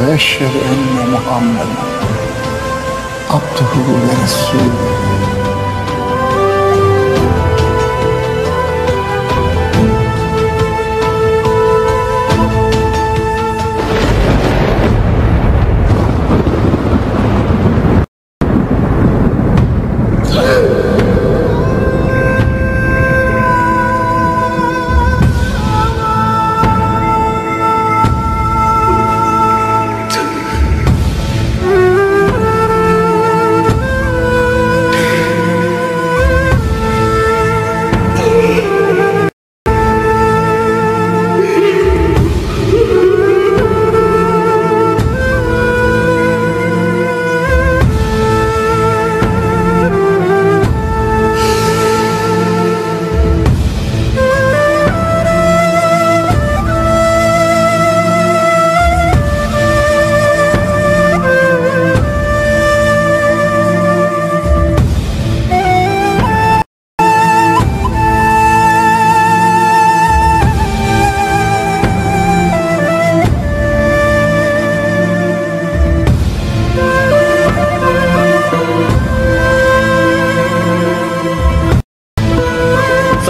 ve eşhedü enne Muhammeden abduhu ve resulü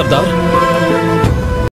Амстердам.